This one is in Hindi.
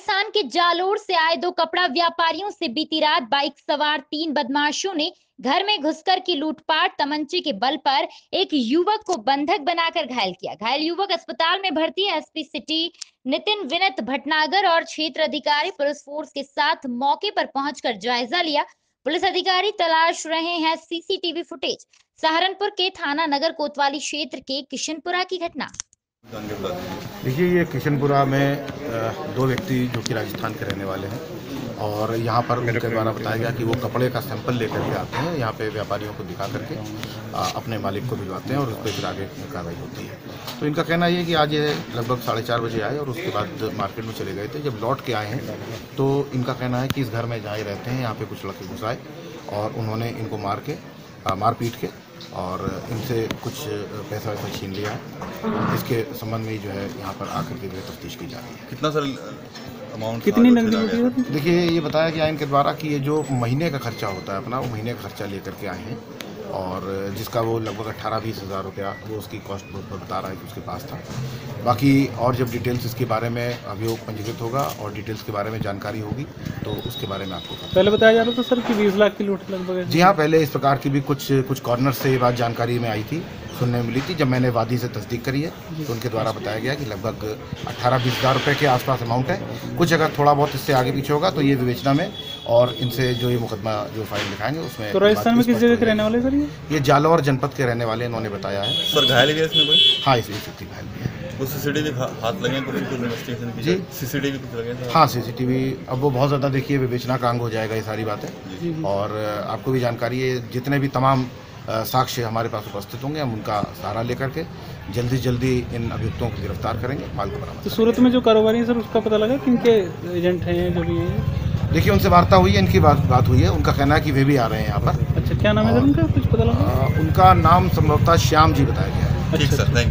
के जालोर से आए दो कपड़ा व्यापारियों से बीती रात बाइक सवार तीन बदमाशों ने घर में घुसकर की लूटपाट तमंचे के बल पर एक युवक को बंधक बनाकर घायल किया। घायल युवक अस्पताल में भर्ती है। एसपी सिटी नितिन विनत भटनागर और क्षेत्र अधिकारी पुलिस फोर्स के साथ मौके पर पहुंचकर जायजा लिया। पुलिस अधिकारी तलाश रहे हैं सीसीटीवी फुटेज। सहारनपुर के थाना नगर कोतवाली क्षेत्र के किशनपुरा की घटना। देखिए, ये किशनपुरा में दो व्यक्ति जो कि राजस्थान के रहने वाले हैं और यहाँ पर उनके द्वारा बताया गया कि वो कपड़े का सैंपल लेकर के आते हैं, यहाँ पे व्यापारियों को दिखा करके अपने मालिक को भिजवाते हैं और उस पर फिर आगे कार्रवाई होती है। तो इनका कहना ये कि आज ये लगभग साढ़े चार बजे आए और उसके बाद मार्केट में चले गए थे। जब लौट के आए हैं तो इनका कहना है कि इस घर में जहाँ रहते हैं, यहाँ पर कुछ लड़के घुसाए और उन्होंने इनको मार के मार पीट के और इनसे कुछ पैसा वैसा छीन लिया है। इसके संबंध में जो है यहाँ पर आकर के जो है तफ्तीश की जा रही है। कितना सर अमाउंट कितनी नकदी देखिए ये बताया गया इनके द्वारा कि ये जो महीने का खर्चा होता है अपना वो महीने का खर्चा लेकर के आए हैं। और जिसका वो लगभग अट्ठारह बीस हज़ार रुपया वो उसकी कॉस्ट बता रहा है कि उसके पास था। बाकी और जब डिटेल्स इसके बारे में अभियोग पंजीकृत होगा और डिटेल्स के बारे में जानकारी होगी तो उसके बारे में आपको पहले बताया जा रहा था सर कि बीस लाख की लूट लगभग जी हाँ पहले इस प्रकार की भी कुछ कुछ कॉर्नर से ये बात जानकारी में आई थी सुनने में मिली थी जब मैंने वादी से तस्दीक करी है तो उनके द्वारा बताया गया कि लगभग अट्ठारह बीस हज़ार रुपये के आसपास अमाउंट है। कुछ अगर थोड़ा बहुत इससे आगे पीछे होगा तो ये विवेचना में और इनसे जो ये मुकदमा जो फ़ाइल दिखाएँगे उसमें तो राजस्थान में किस जगह के रहने वाले सर ये? ये जालौर जनपद के रहने वाले इन्होंने बताया है। सर घायल भी है इसमें कोई? हाँ इस स्थिति घायल भी है। वो सीसीटीवी हाथ लगे कुछ कुछ इन्वेस्टिगेशन की जी। सीसीटीवी कुछ लगे हाँ सीसीटीवी अब वो बहुत ज़्यादा देखिए विवेचना का अंग हो जाएगा ये सारी बातें। और आपको भी जानकारी है जितने भी तमाम साक्ष्य हमारे पास उपस्थित होंगे हम उनका सहारा लेकर के जल्दी जल्दी इन अभियुक्तों को गिरफ़्तार करेंगे माल को बरामद तो सूरत में जो कारोबारी है सर उसका पता लगा किनके एजेंट हैं जो भी हैं? देखिए उनसे वार्ता हुई है इनकी बात बात हुई है। उनका कहना है कि वे भी आ रहे हैं यहाँ पर। अच्छा क्या नाम है सर उनका? कुछ पता लगा? उनका नाम संभवतः श्याम जी बताया गया है। ठीक सर थैंक